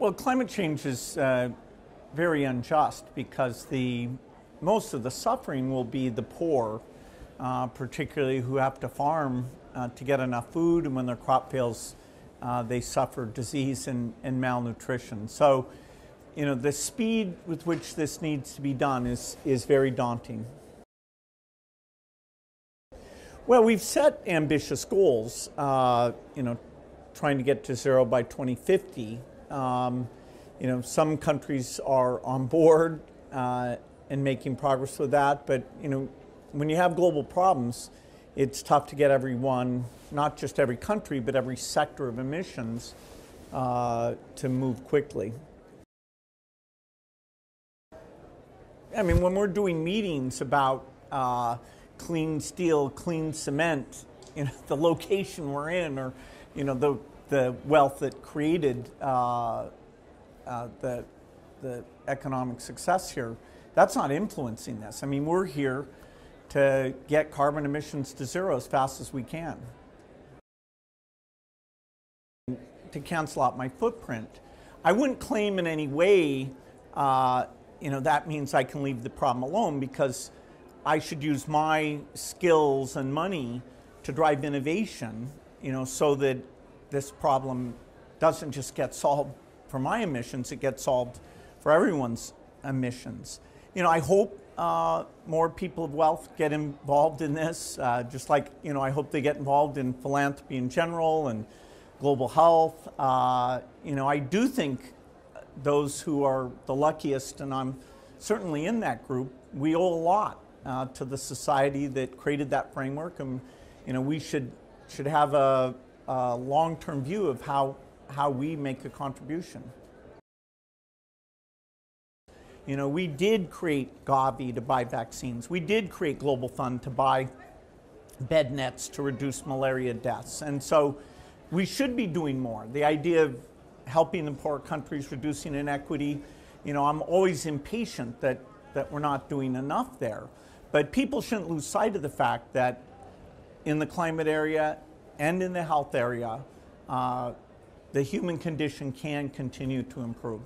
Well, climate change is uh, very unjust because the most of the suffering will be the poor, uh, particularly who have to farm uh, to get enough food, and when their crop fails, uh, they suffer disease and, and, malnutrition. So, you know, the speed with which this needs to be done is, is very daunting. Well, we've set ambitious goals, uh, you know, trying to get to zero by 2050. Um, you know, some countries are on board uh, and making progress with that, but you know, when you have global problems, it's tough to get everyone, not just every country, but every sector of emissions, uh, to move quickly. I mean, when we're doing meetings about uh, clean steel, clean cement, you know, the location we're in, or you know, the the wealth that created uh, uh, the, the economic success here, that's not influencing this. I mean, we're here to get carbon emissions to zero as fast as we can. To cancel out my footprint, I wouldn't claim in any way, uh, you know, that means I can leave the problem alone because I should use my skills and money to drive innovation, you know, so that this problem doesn't just get solved for my emissions, it gets solved for everyone's emissions. You know, I hope uh, more people of wealth get involved in this, uh, just like, you know, I hope they get involved in philanthropy in general and global health. Uh, you know, I do think those who are the luckiest, and I'm certainly in that group, we owe a lot uh, to the society that created that framework, and you know, we should should have a uh, long-term view of how, how we make a contribution. You know, we did create Gavi to buy vaccines. We did create Global Fund to buy bed nets to reduce malaria deaths. And so we should be doing more. The idea of helping the poor countries, reducing inequity, you know, I'm always impatient that, that we're not doing enough there. But people shouldn't lose sight of the fact that in the climate area and in the health area, uh, the human condition can continue to improve.